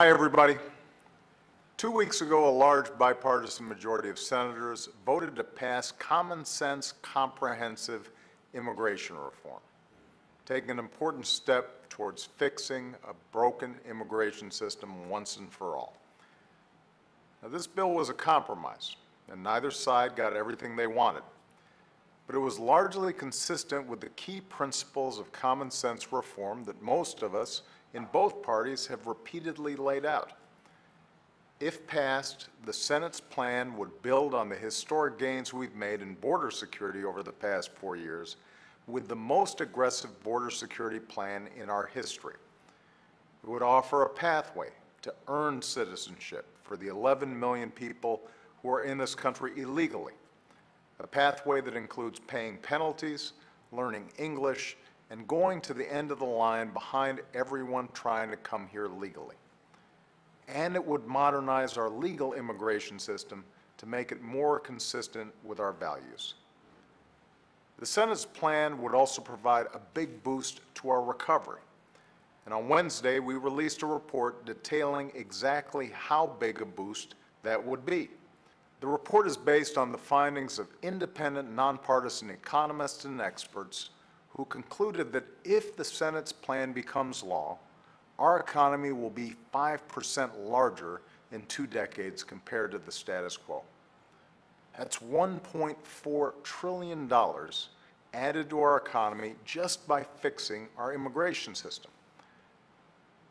Hi, everybody. Two weeks ago, a large bipartisan majority of senators voted to pass common sense, comprehensive immigration reform, taking an important step towards fixing a broken immigration system once and for all. Now, this bill was a compromise, and neither side got everything they wanted. But it was largely consistent with the key principles of common sense reform that most of us in both parties have repeatedly laid out. If passed, the Senate's plan would build on the historic gains we've made in border security over the past four years with the most aggressive border security plan in our history. It would offer a pathway to earn citizenship for the 11 million people who are in this country illegally, a pathway that includes paying penalties, learning English, and going to the end of the line behind everyone trying to come here legally. And it would modernize our legal immigration system to make it more consistent with our values. The Senate's plan would also provide a big boost to our recovery. And on Wednesday, we released a report detailing exactly how big a boost that would be. The report is based on the findings of independent, nonpartisan economists and experts who concluded that if the Senate's plan becomes law, our economy will be 5% larger in two decades compared to the status quo. That's $1.4 trillion added to our economy just by fixing our immigration system.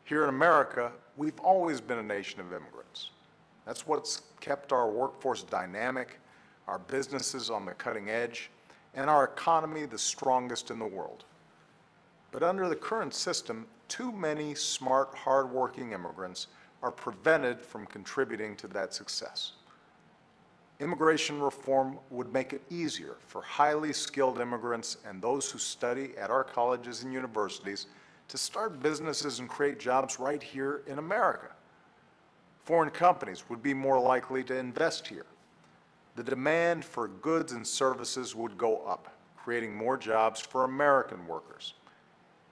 Here in America, we've always been a nation of immigrants. That's what's kept our workforce dynamic, our businesses on the cutting edge, and our economy the strongest in the world. But under the current system, too many smart, hardworking immigrants are prevented from contributing to that success. Immigration reform would make it easier for highly skilled immigrants and those who study at our colleges and universities to start businesses and create jobs right here in America. Foreign companies would be more likely to invest here the demand for goods and services would go up, creating more jobs for American workers.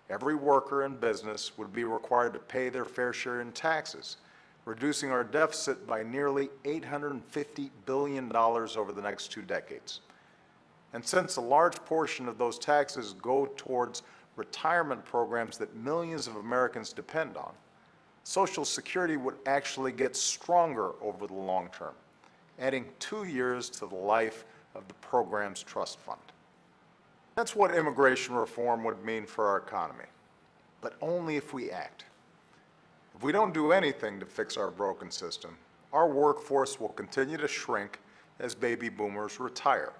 Every worker and business would be required to pay their fair share in taxes, reducing our deficit by nearly $850 billion over the next two decades. And since a large portion of those taxes go towards retirement programs that millions of Americans depend on, Social Security would actually get stronger over the long term adding two years to the life of the program's trust fund. That's what immigration reform would mean for our economy, but only if we act. If we don't do anything to fix our broken system, our workforce will continue to shrink as baby boomers retire.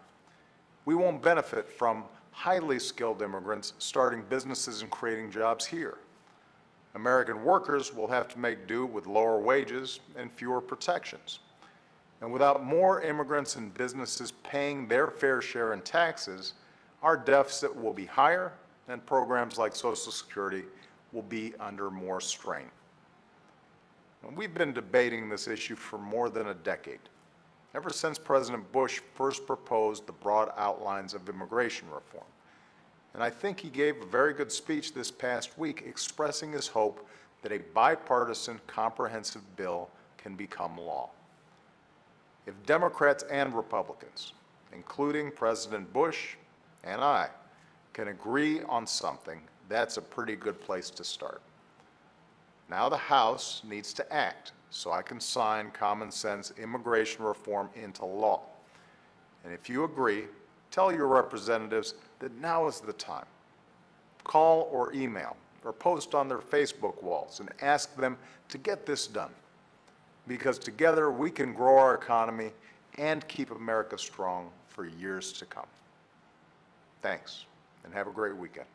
We won't benefit from highly skilled immigrants starting businesses and creating jobs here. American workers will have to make do with lower wages and fewer protections. And without more immigrants and businesses paying their fair share in taxes, our deficit will be higher and programs like Social Security will be under more strain. And we've been debating this issue for more than a decade, ever since President Bush first proposed the broad outlines of immigration reform. And I think he gave a very good speech this past week expressing his hope that a bipartisan comprehensive bill can become law. If Democrats and Republicans, including President Bush and I, can agree on something, that's a pretty good place to start. Now the House needs to act so I can sign common sense immigration reform into law. And if you agree, tell your representatives that now is the time. Call or email or post on their Facebook walls and ask them to get this done because together we can grow our economy and keep America strong for years to come. Thanks, and have a great weekend.